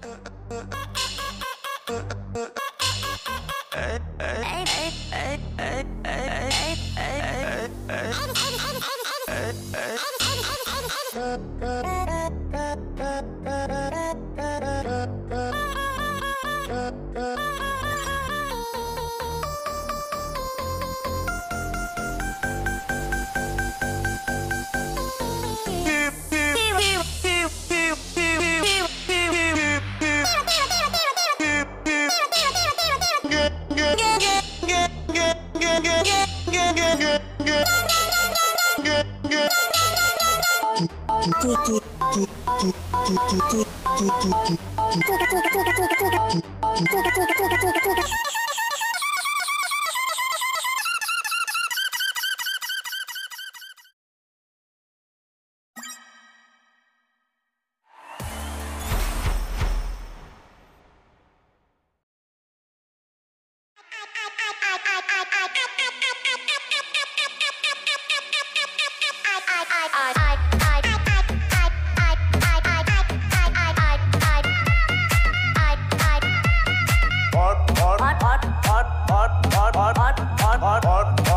Uh... Hot, hot, hot, hot, hot, hot, hot, hot, hot.